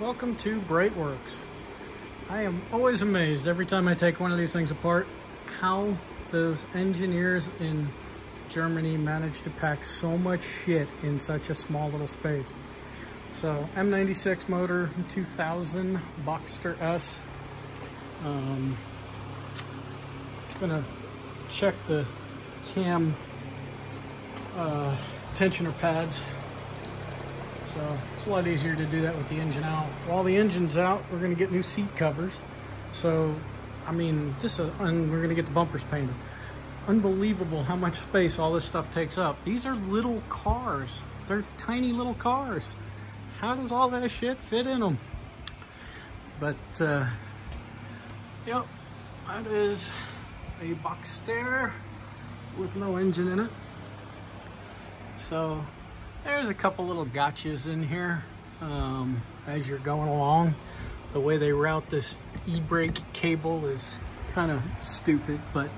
Welcome to BreitWerks. I am always amazed every time I take one of these things apart how those engineers in Germany manage to pack so much shit in such a small little space. So M96 motor 2000 Boxster S. Um, gonna check the cam uh, tensioner pads so it's a lot easier to do that with the engine out. While the engine's out, we're gonna get new seat covers. So, I mean, this, uh, and we're gonna get the bumpers painted. Unbelievable how much space all this stuff takes up. These are little cars. They're tiny little cars. How does all that shit fit in them? But, uh, yep, that is a Boxster with no engine in it. So there's a couple little gotchas in here um, as you're going along. The way they route this e-brake cable is kind of stupid, but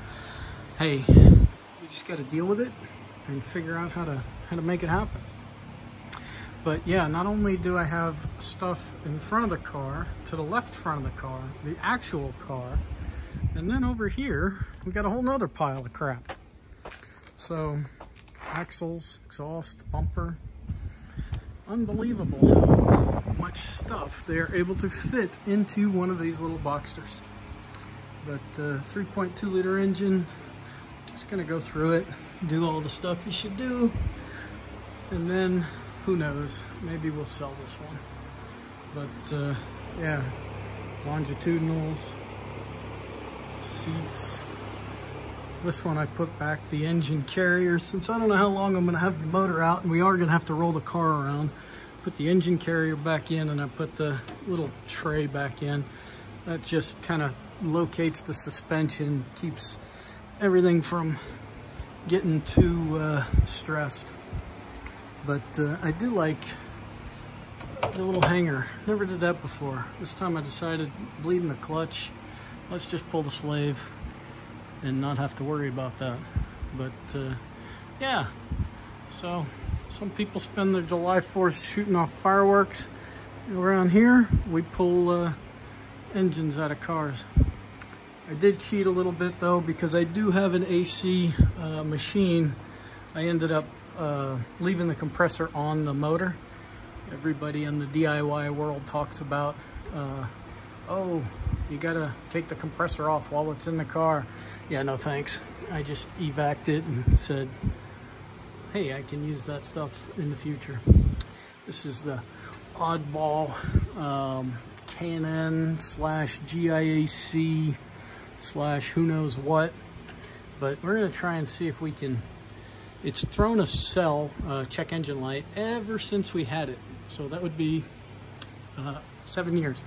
hey, you just got to deal with it and figure out how to how to make it happen. But yeah, not only do I have stuff in front of the car, to the left front of the car, the actual car, and then over here, we got a whole nother pile of crap. So axles, exhaust, bumper. Unbelievable how much stuff they are able to fit into one of these little Boxsters. But uh, 3.2 liter engine, just gonna go through it, do all the stuff you should do, and then who knows, maybe we'll sell this one. But uh, yeah, longitudinals, seats, this one I put back the engine carrier since I don't know how long I'm going to have the motor out and we are going to have to roll the car around. Put the engine carrier back in and I put the little tray back in. That just kind of locates the suspension, keeps everything from getting too uh, stressed. But uh, I do like the little hanger. Never did that before. This time I decided bleeding the clutch. Let's just pull the slave and not have to worry about that. But uh, yeah, so some people spend their July 4th shooting off fireworks. Around here, we pull uh, engines out of cars. I did cheat a little bit though because I do have an AC uh, machine. I ended up uh, leaving the compressor on the motor. Everybody in the DIY world talks about uh, oh, you gotta take the compressor off while it's in the car. Yeah, no thanks. I just evac'd it and said, hey, I can use that stuff in the future. This is the oddball um, Canon slash GIAC slash who knows what. But we're gonna try and see if we can, it's thrown a cell, uh, check engine light, ever since we had it. So that would be uh, seven years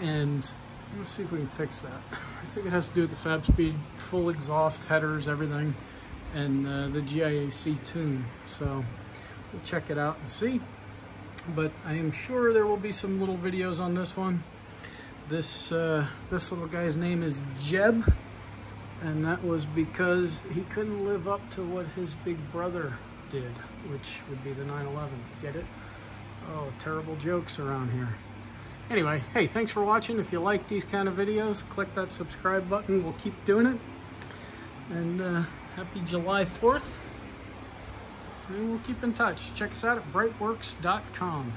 and let's see if we can fix that. I think it has to do with the Fabspeed, full exhaust, headers, everything, and uh, the GIAC tune. So we'll check it out and see. But I am sure there will be some little videos on this one. This, uh, this little guy's name is Jeb, and that was because he couldn't live up to what his big brother did, which would be the 911. Get it? Oh, terrible jokes around here. Anyway, hey, thanks for watching. If you like these kind of videos, click that subscribe button. We'll keep doing it. And uh, happy July 4th. And we'll keep in touch. Check us out at breitwerks.com.